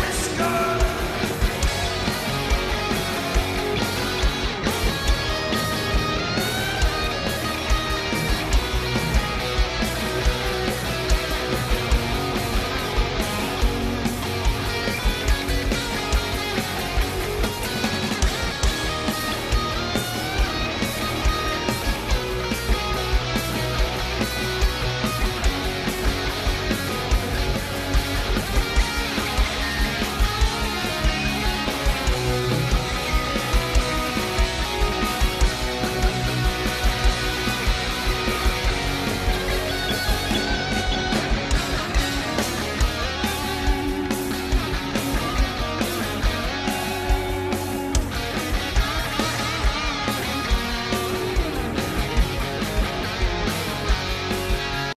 Let's go!